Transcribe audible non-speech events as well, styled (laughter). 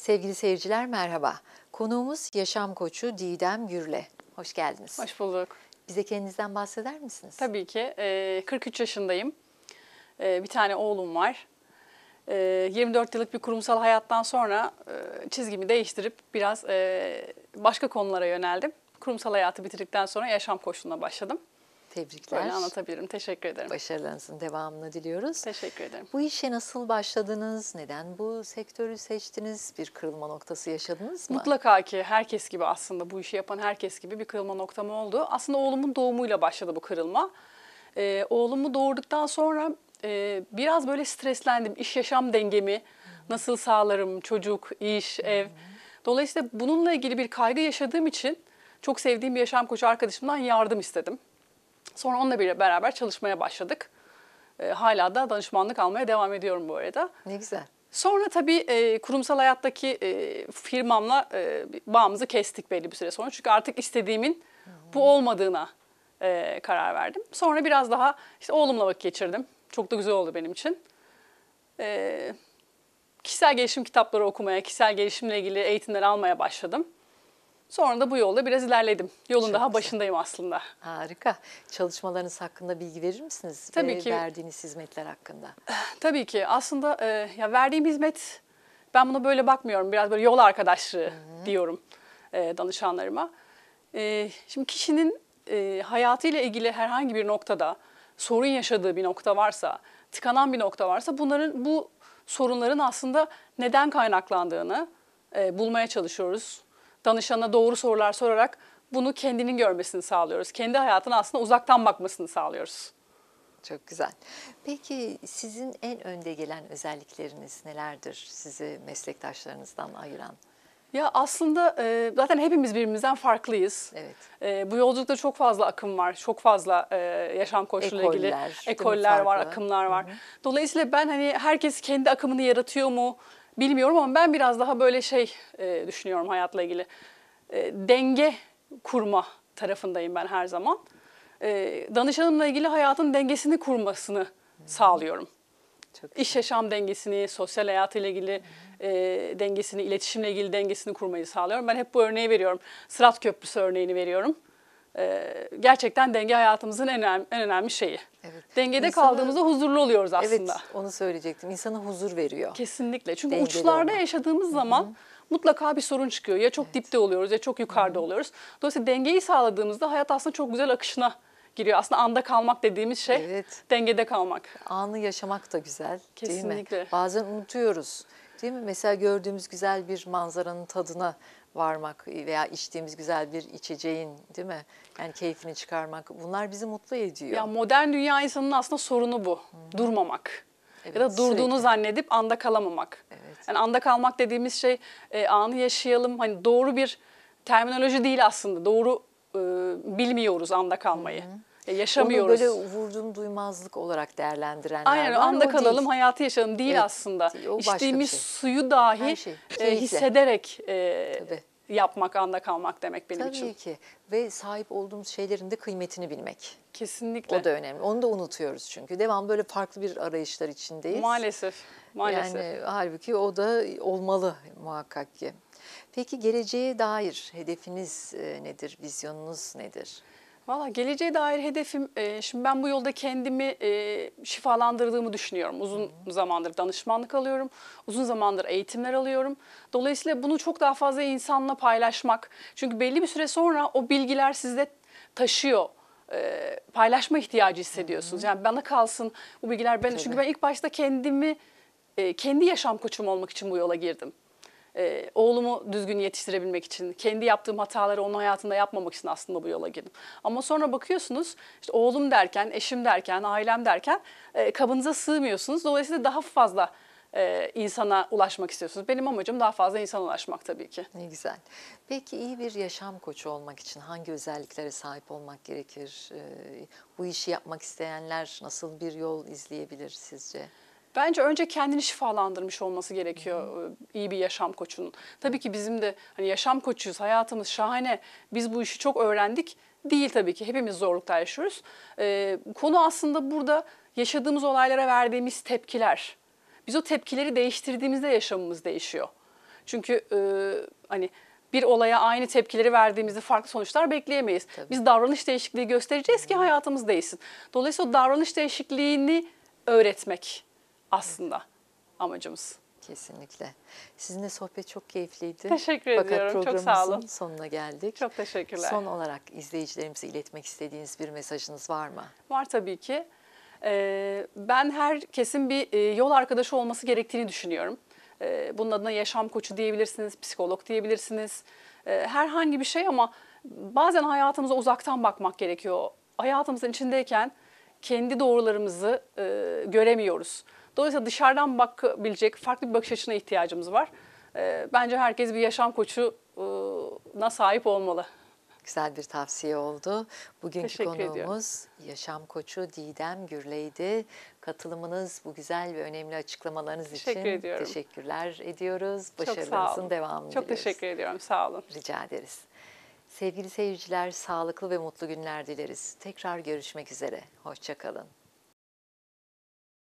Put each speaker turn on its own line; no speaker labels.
Sevgili seyirciler merhaba. Konuğumuz yaşam koçu Didem Gürle. Hoş geldiniz.
Hoş bulduk.
Bize kendinizden bahseder misiniz?
Tabii ki. Ee, 43 yaşındayım. Ee, bir tane oğlum var. Ee, 24 yıllık bir kurumsal hayattan sonra e, çizgimi değiştirip biraz e, başka konulara yöneldim. Kurumsal hayatı bitirdikten sonra yaşam koçluğuna başladım.
Tebrikler.
Böyle anlatabilirim. Teşekkür ederim.
Başarılarınızın devamını diliyoruz.
Teşekkür ederim.
Bu işe nasıl başladınız? Neden bu sektörü seçtiniz? Bir kırılma noktası yaşadınız mı?
Mutlaka ki herkes gibi aslında bu işi yapan herkes gibi bir kırılma noktam oldu. Aslında oğlumun doğumuyla başladı bu kırılma. Ee, oğlumu doğurduktan sonra e, biraz böyle streslendim. İş yaşam dengemi nasıl sağlarım? Çocuk, iş, ev. Dolayısıyla bununla ilgili bir kaygı yaşadığım için çok sevdiğim bir yaşam koçu arkadaşımdan yardım istedim. Sonra onunla beraber çalışmaya başladık. Ee, hala da danışmanlık almaya devam ediyorum bu arada.
Ne güzel.
Sonra tabii e, kurumsal hayattaki e, firmamla e, bağımızı kestik belli bir süre sonra. Çünkü artık istediğimin bu olmadığına e, karar verdim. Sonra biraz daha işte oğlumla vakit geçirdim. Çok da güzel oldu benim için. E, kişisel gelişim kitapları okumaya, kişisel gelişimle ilgili eğitimler almaya başladım. Sonra da bu yolda biraz ilerledim. Yolun
Çok
daha
güzel.
başındayım aslında.
Harika. Çalışmalarınız hakkında bilgi verir misiniz?
Tabii
Ve
ki.
verdiğiniz hizmetler hakkında. (sighs)
Tabii ki aslında e, ya verdiğim hizmet ben buna böyle bakmıyorum. Biraz böyle yol arkadaşlığı diyorum e, danışanlarıma. E, şimdi kişinin e, hayatıyla ilgili herhangi bir noktada sorun yaşadığı bir nokta varsa, tıkanan bir nokta varsa bunların bu sorunların aslında neden kaynaklandığını e, bulmaya çalışıyoruz. Danışana doğru sorular sorarak bunu kendinin görmesini sağlıyoruz. Kendi hayatına aslında uzaktan bakmasını sağlıyoruz.
Çok güzel. Peki sizin en önde gelen özellikleriniz nelerdir sizi meslektaşlarınızdan ayıran?
Ya aslında e, zaten hepimiz birbirimizden farklıyız.
Evet.
E, bu yolculukta çok fazla akım var, çok fazla e, yaşam koçluğuyla ilgili
Ekoller,
var, akımlar var. Dolayısıyla ben hani herkes kendi akımını yaratıyor mu bilmiyorum ama ben biraz daha böyle şey e, düşünüyorum hayatla ilgili. E, denge kurma tarafındayım ben her zaman. E, danışanımla ilgili hayatın dengesini kurmasını sağlıyorum.
Çok
İş yaşam dengesini, sosyal hayatıyla ilgili e, dengesini, iletişimle ilgili dengesini kurmayı sağlıyorum. Ben hep bu örneği veriyorum. Sırat Köprüsü örneğini veriyorum. E, gerçekten denge hayatımızın en önemli, en önemli şeyi.
Evet.
Dengede
İnsana-
kaldığımızda huzurlu oluyoruz aslında.
Evet, onu söyleyecektim. İnsana huzur veriyor.
Kesinlikle. Çünkü
Dengeli
uçlarda
olmak.
yaşadığımız zaman mutlaka bir sorun çıkıyor. Ya çok dipte oluyoruz ya çok yukarıda oluyoruz. Dolayısıyla dengeyi sağladığımızda hayat aslında çok güzel akışına giriyor. Aslında anda kalmak dediğimiz şey
Evet.
dengede kalmak.
Anı yaşamak da güzel değil mi?
Kesinlikle.
Bazen unutuyoruz değil mi? Mesela gördüğümüz güzel bir manzaranın tadına varmak veya içtiğimiz güzel bir içeceğin değil mi? Yani keyfini çıkarmak bunlar bizi mutlu ediyor.
Ya modern dünya insanının aslında sorunu bu. Durmamak.
Evet,
ya da durduğunu
sürekli.
zannedip anda kalamamak.
Evet.
Yani anda kalmak dediğimiz şey e, anı yaşayalım. Hani doğru bir terminoloji değil aslında. Doğru e, bilmiyoruz anda kalmayı. Ya yaşamıyoruz.
Onu böyle vurdum duymazlık olarak değerlendirenler
Aynen
var.
anda
O
kalalım,
değil.
hayatı yaşayalım değil
Evet,
aslında.
değil,
İçtiğimiz
şey.
suyu dahi
Her şey,
e, hissederek e,
Tabii.
yapmak, anda kalmak demek benim
Tabii
için.
ki ve sahip olduğumuz şeylerin de kıymetini bilmek.
Kesinlikle.
O da önemli. Onu da unutuyoruz çünkü. Devam böyle farklı bir arayışlar içindeyiz.
Maalesef. Maalesef.
Yani halbuki o da olmalı muhakkak ki. Peki geleceğe dair hedefiniz e, nedir, vizyonunuz nedir?
Valla geleceğe dair hedefim, e, şimdi ben bu yolda kendimi e, şifalandırdığımı düşünüyorum. Uzun zamandır danışmanlık alıyorum, uzun zamandır eğitimler alıyorum. Dolayısıyla bunu çok daha fazla insanla paylaşmak. Çünkü belli bir süre sonra o bilgiler sizde taşıyor. E, paylaşma ihtiyacı hissediyorsunuz. Yani bana kalsın bu bilgiler ben. Çünkü ben ilk başta kendimi, e, kendi yaşam koçum olmak için bu yola girdim. Ee, oğlumu düzgün yetiştirebilmek için, kendi yaptığım hataları onun hayatında yapmamak için aslında bu yola girdim. Ama sonra bakıyorsunuz, işte oğlum derken, eşim derken, ailem derken e, kabınıza sığmıyorsunuz. Dolayısıyla daha fazla e, insana ulaşmak istiyorsunuz. Benim amacım daha fazla insana ulaşmak tabii ki.
Ne güzel. Peki iyi bir yaşam koçu olmak için hangi özelliklere sahip olmak gerekir? Ee, bu işi yapmak isteyenler nasıl bir yol izleyebilir sizce?
Bence önce kendini şifalandırmış olması gerekiyor e, iyi bir yaşam koçunun. Tabii ki bizim de hani yaşam koçuyuz, hayatımız şahane. Biz bu işi çok öğrendik. Değil tabii ki. Hepimiz zorluklar yaşıyoruz. Ee, konu aslında burada yaşadığımız olaylara verdiğimiz tepkiler. Biz o tepkileri değiştirdiğimizde yaşamımız değişiyor. Çünkü e, hani bir olaya aynı tepkileri verdiğimizde farklı sonuçlar bekleyemeyiz.
Tabii.
Biz davranış değişikliği göstereceğiz ki hayatımız değişsin. Dolayısıyla davranış değişikliğini öğretmek aslında amacımız.
Kesinlikle. Sizinle sohbet çok keyifliydi.
Teşekkür
Fakat
ediyorum. Çok sağ olun.
sonuna geldik.
Çok teşekkürler.
Son olarak izleyicilerimize iletmek istediğiniz bir mesajınız var mı?
Var tabii ki. Ee, ben herkesin bir e, yol arkadaşı olması gerektiğini düşünüyorum. Ee, bunun adına yaşam koçu diyebilirsiniz, psikolog diyebilirsiniz. Ee, herhangi bir şey ama bazen hayatımıza uzaktan bakmak gerekiyor. Hayatımızın içindeyken kendi doğrularımızı e, göremiyoruz. Dolayısıyla dışarıdan bakabilecek farklı bir bakış açısına ihtiyacımız var. Ee, bence herkes bir yaşam koçuna sahip olmalı.
Güzel bir tavsiye oldu. Bugünkü
Teşekkür ediyorum.
konuğumuz yaşam koçu Didem Gürley'di. Katılımınız, bu güzel ve önemli açıklamalarınız
Teşekkür
için
ediyorum.
teşekkürler ediyoruz. Başarılarınızın devamını
Çok
diliyoruz.
teşekkür ediyorum. Sağ olun.
Rica ederiz. Sevgili seyirciler, sağlıklı ve mutlu günler dileriz. Tekrar görüşmek üzere. Hoşçakalın.